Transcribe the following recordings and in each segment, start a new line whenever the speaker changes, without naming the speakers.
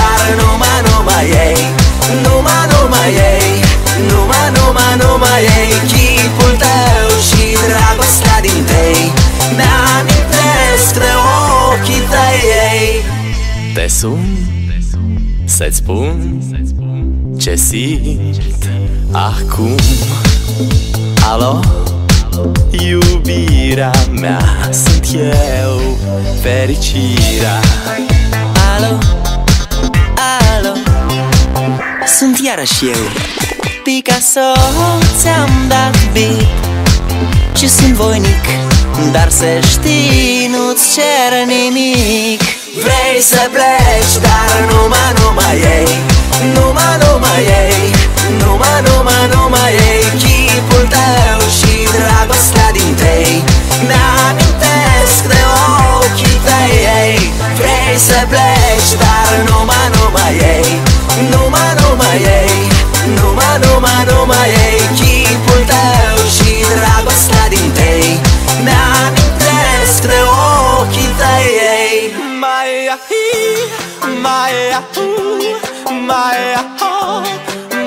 dar numai, numai ei. Numai, numai ei. Numai, numai, numai ei. Chipul tău și dragostea din tei Mi-amintesc de ochii tăi ei.
Te sun să-ți spun ce simt acum. Alo? Iubirea mea sunt eu, fericirea.
Alo, alo Sunt iarăși eu. Picasso Ți-am dat bip Și sunt voinic Dar să știi Nu-ți cer nimic. Vrei să pleci Dar numai, numai ei Numai, numai ei Numai, numai, numai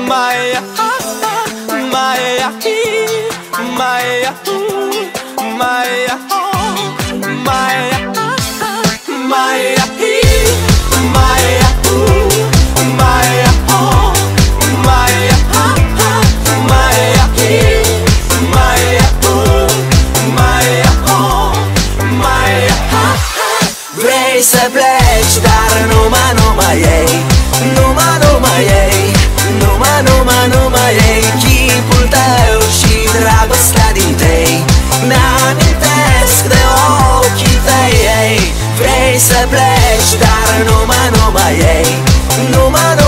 Maia, maia, maia, maia, maia, maia.
Vrei să pleci, dar numai, numai ei Numai, numai ei Numai, numai, numai ei Chipul tău și dragostea din tei. Mi-amintesc de ochii tăi ei Vrei să pleci, dar numai, numai ei. Numai, numai ei